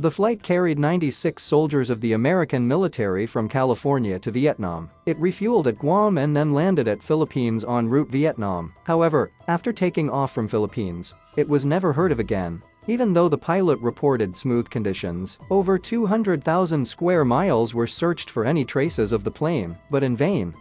The flight carried 96 soldiers of the American military from California to Vietnam. It refueled at Guam and then landed at Philippines en route Vietnam. However, after taking off from Philippines, it was never heard of again. Even though the pilot reported smooth conditions, over 200,000 square miles were searched for any traces of the plane, but in vain.